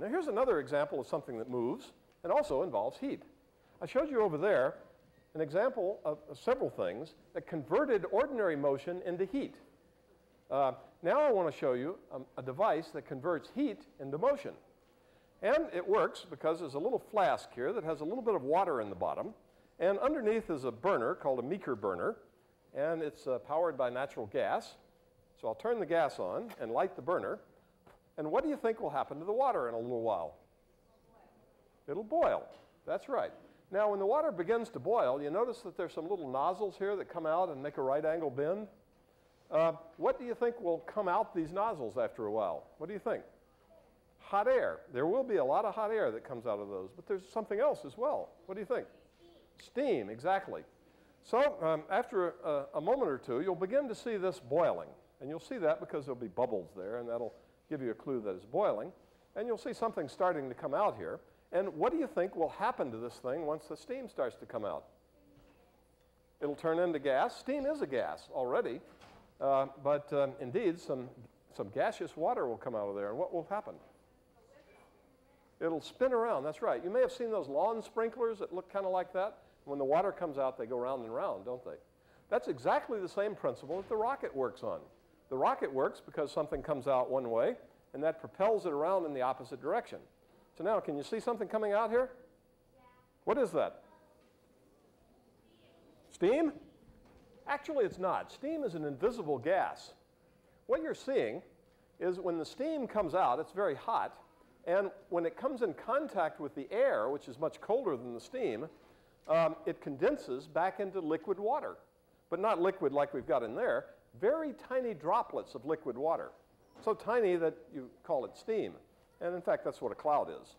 Now here's another example of something that moves and also involves heat. I showed you over there an example of, several things that converted ordinary motion into heat. Uh, now I want to show you um, a device that converts heat into motion. And it works because there's a little flask here that has a little bit of water in the bottom. And underneath is a burner called a Meeker burner. And it's uh, powered by natural gas. So I'll turn the gas on and light the burner. And what do you think will happen to the water in a little while? It'll boil. That's right. Now, when the water begins to boil, you notice that there's some little nozzles here that come out and make a right angle bend. Uh, what do you think will come out these nozzles after a while? What do you think? Hot air. There will be a lot of hot air that comes out of those, but there's something else as well. What do you think? Steam, exactly. So um, after a, a moment or two, you'll begin to see this boiling. And you'll see that because there'll be bubbles there, and that'll give you a clue that it's boiling. And you'll see something starting to come out here. And what do you think will happen to this thing once the steam starts to come out? It'll turn into gas. Steam is a gas already. Uh, but um, indeed, some, some gaseous water will come out of there. And what will happen? It'll spin around. That's right. You may have seen those lawn sprinklers that look kind of like that. When the water comes out, they go round and round, don't they? That's exactly the same principle that the rocket works on. The rocket works because something comes out one way, and that propels it around in the opposite direction. So now, can you see something coming out here? Yeah. What is that? Steam? Actually, it's not. Steam is an invisible gas. What you're seeing is when the steam comes out, it's very hot, and when it comes in contact with the air, which is much colder than the steam, um, it condenses back into liquid water. But not liquid like we've got in there, very tiny droplets of liquid water. So tiny that you call it steam. And in fact, that's what a cloud is.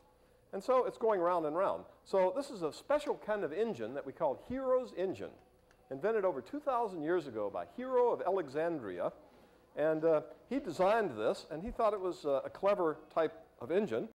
And so it's going round and round. So this is a special kind of engine that we call Hero's engine, invented over 2,000 years ago by Hero of Alexandria. And uh, he designed this, and he thought it was uh, a clever type of engine.